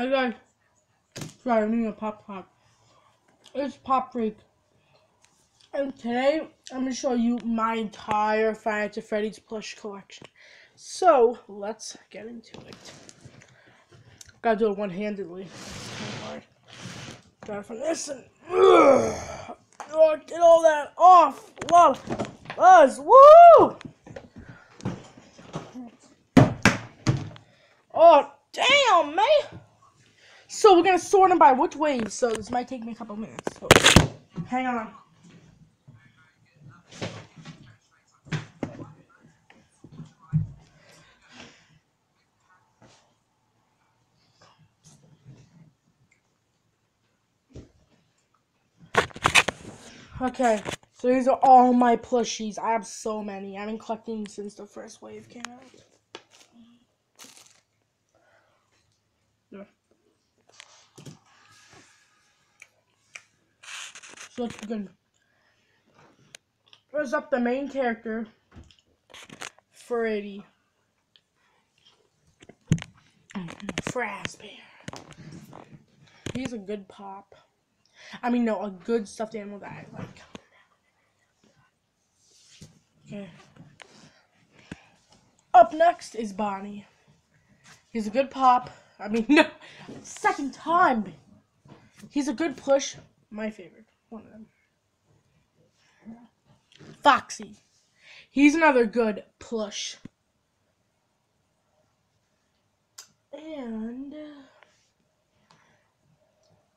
Hey guys, sorry, I'm eating a pop pop. It's Pop Freak, and today I'm gonna show you my entire Five Nights at Freddy's plush collection. So let's get into it. Gotta do it one-handedly. Gotta this and oh, get all that off. Love, buzz, woo! Oh damn, man! So we're gonna sort them by which waves. So this might take me a couple minutes. So hang on. Okay, so these are all my plushies. I have so many. I've been collecting since the first wave came out. Let's begin. First up, the main character, Freddy. Fazbear. He's a good pop. I mean, no, a good stuffed animal that I like. Okay. Up next is Bonnie. He's a good pop. I mean, no, second time. He's a good push. My favorite. One of them. Foxy. He's another good plush. And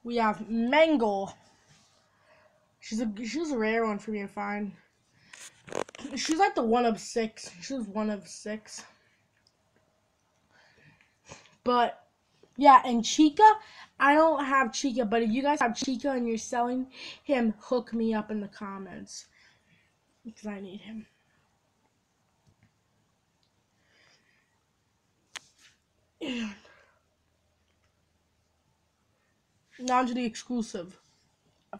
we have Mangle. She's a she's a rare one for me to find. She's like the one of six. She's one of six. But yeah, and Chica, I don't have Chica, but if you guys have Chica and you're selling him, hook me up in the comments because I need him. And now to the exclusive.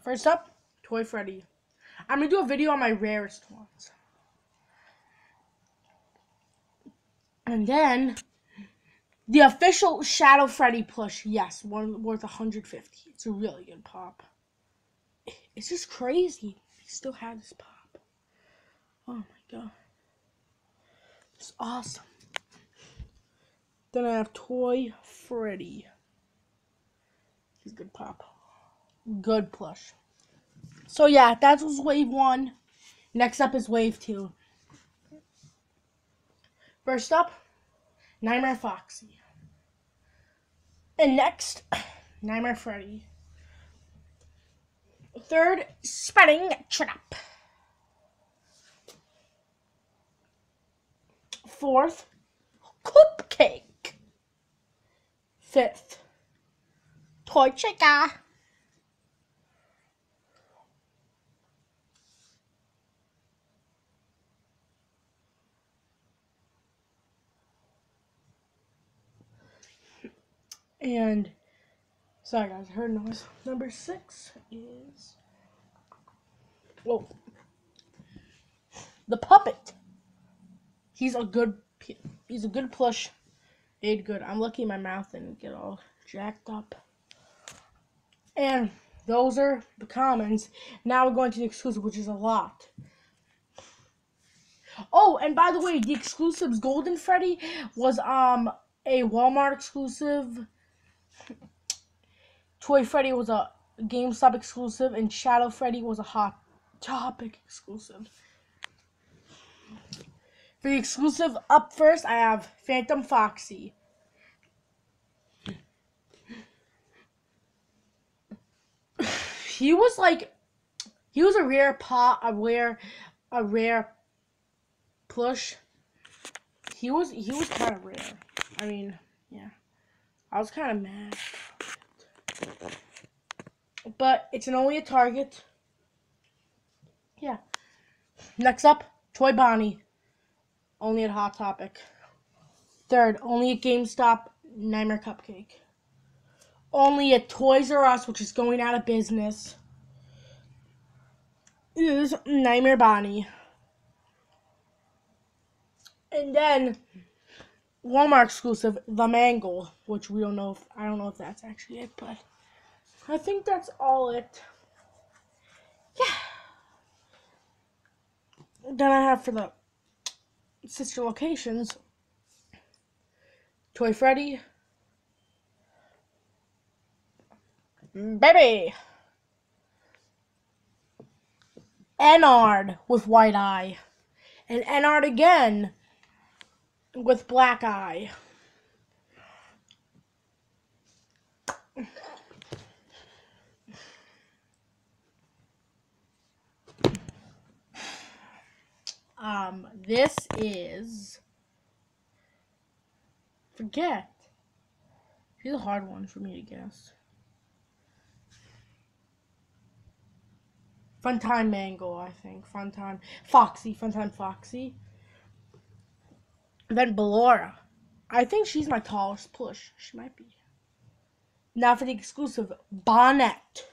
First up, Toy Freddy. I'm gonna do a video on my rarest ones. And then the official Shadow Freddy plush. Yes, one worth 150. It's a really good pop. It's just crazy. He still had this pop. Oh my god. It's awesome. Then I have Toy Freddy. He's good pop. Good plush. So yeah, that was wave one. Next up is wave two. First up, Nightmare Foxy. And next, Nightmare Freddy. Third, Spinning Trap. Fourth, Cupcake. Fifth, Toy Chica. And sorry guys, I heard noise. Number six is whoa. The puppet. He's a good he's a good plush. Made good. I'm lucky my mouth didn't get all jacked up. And those are the commons. Now we're going to the exclusive, which is a lot. Oh, and by the way, the exclusives Golden Freddy was um a Walmart exclusive. Toy Freddy was a GameStop exclusive, and Shadow Freddy was a Hot Topic exclusive. For the exclusive up first, I have Phantom Foxy. he was like he was a rare pot a rare a rare plush he was he was kind of rare i mean yeah i was kind of mad. But it's an only a target. Yeah. Next up toy bonnie. Only at hot topic. Third only at gamestop nightmare cupcake. Only at Toys R Us, which is going out of business, is Nightmare Bonnie. And then Walmart exclusive, the Mangle, which we don't know if I don't know if that's actually it, but I think that's all it. Yeah. Then I have for the sister locations, Toy Freddy, baby, Ennard with white eye, and Ennard again with black eye. Um, this is forget. She's a hard one for me to guess. Funtime Mangle, I think. Funtime Foxy, Funtime Foxy. Then Ballora. I think she's my tallest push. She might be. Now for the exclusive Bonnet.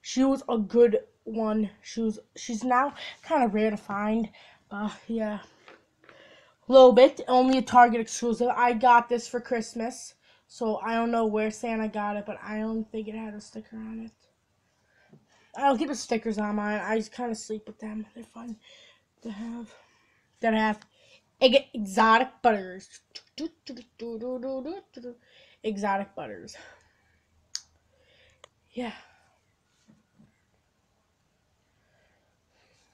She was a good one. She was she's now kind of rare to find. Uh yeah. Little bit. Only a Target exclusive. I got this for Christmas. So I don't know where Santa got it, but I don't think it had a sticker on it. I don't keep the stickers on mine. I just kind of sleep with them. They're fun to have. Then I have exotic butters. Exotic butters. Yeah.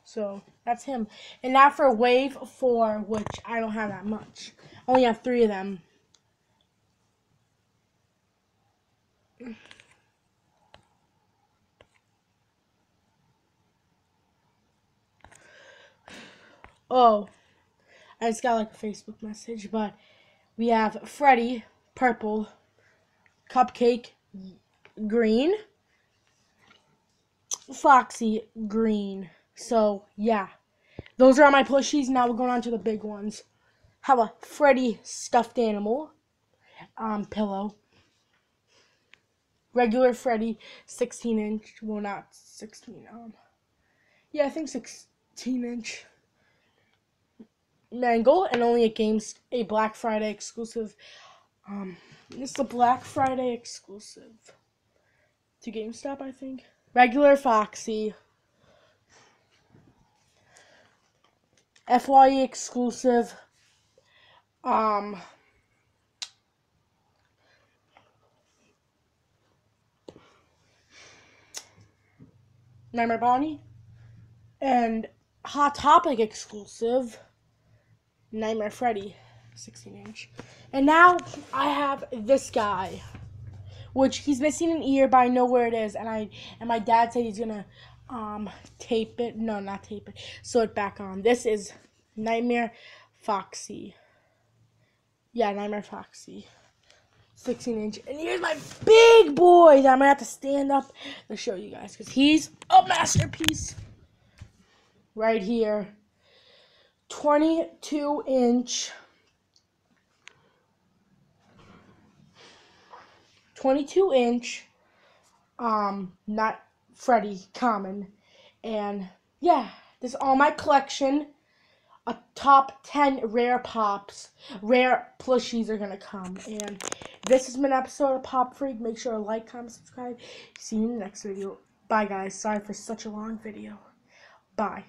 So that's him. And now for wave four, which I don't have that much. Only have three of them. Oh, I just got like a Facebook message, but we have Freddy, purple, Cupcake, green, Foxy, green. So, yeah. Those are my plushies. Now we're going on to the big ones. Have a Freddy stuffed animal, um, pillow. Regular Freddy, 16 inch. Well, not 16. Um, yeah, I think 16 inch. Mangle and only a games a Black Friday exclusive. Um, it's the Black Friday exclusive to GameStop, I think. Regular Foxy. FYE exclusive. Um, Nightmare Bonnie and Hot Topic exclusive. Nightmare Freddy 16 inch. And now I have this guy, which he's missing an ear, but I know where it is. And I and my dad said he's gonna um tape it. No, not tape it. Sew it back on. This is Nightmare Foxy. Yeah, Nightmare Foxy. 16 inch. And here's my big boy that I'm gonna have to stand up to show you guys because he's a masterpiece. Right here. 22 inch 22 inch um not Freddy common. And yeah this is all my collection. A top 10 rare pops rare plushies are gonna come. And this has been an episode of pop freak. Make sure to like comment subscribe. See you in the next video. Bye guys. Sorry for such a long video. Bye